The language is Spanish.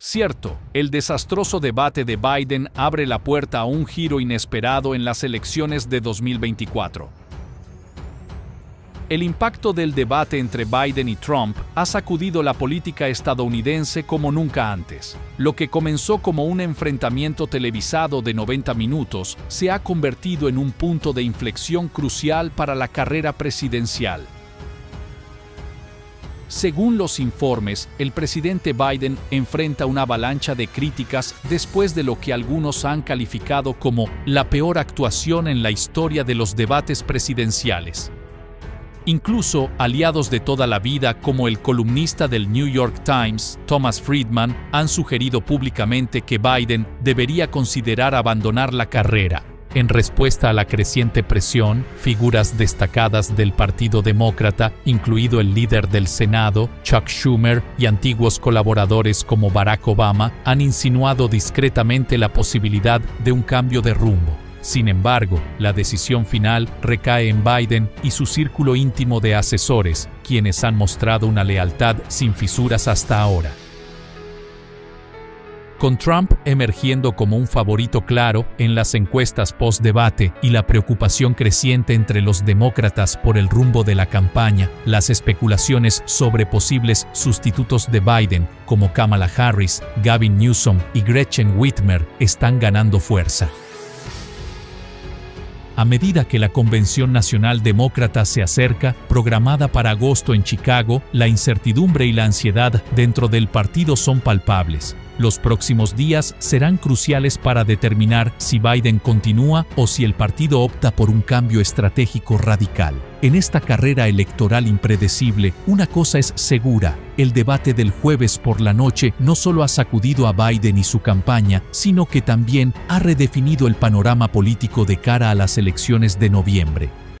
Cierto, el desastroso debate de Biden abre la puerta a un giro inesperado en las elecciones de 2024. El impacto del debate entre Biden y Trump ha sacudido la política estadounidense como nunca antes. Lo que comenzó como un enfrentamiento televisado de 90 minutos se ha convertido en un punto de inflexión crucial para la carrera presidencial. Según los informes, el presidente Biden enfrenta una avalancha de críticas después de lo que algunos han calificado como la peor actuación en la historia de los debates presidenciales. Incluso aliados de toda la vida como el columnista del New York Times, Thomas Friedman, han sugerido públicamente que Biden debería considerar abandonar la carrera. En respuesta a la creciente presión, figuras destacadas del Partido Demócrata, incluido el líder del Senado, Chuck Schumer, y antiguos colaboradores como Barack Obama, han insinuado discretamente la posibilidad de un cambio de rumbo. Sin embargo, la decisión final recae en Biden y su círculo íntimo de asesores, quienes han mostrado una lealtad sin fisuras hasta ahora. Con Trump emergiendo como un favorito claro en las encuestas post-debate y la preocupación creciente entre los demócratas por el rumbo de la campaña, las especulaciones sobre posibles sustitutos de Biden, como Kamala Harris, Gavin Newsom y Gretchen Whitmer, están ganando fuerza. A medida que la Convención Nacional Demócrata se acerca, programada para agosto en Chicago, la incertidumbre y la ansiedad dentro del partido son palpables. Los próximos días serán cruciales para determinar si Biden continúa o si el partido opta por un cambio estratégico radical. En esta carrera electoral impredecible, una cosa es segura, el debate del jueves por la noche no solo ha sacudido a Biden y su campaña, sino que también ha redefinido el panorama político de cara a las elecciones de noviembre.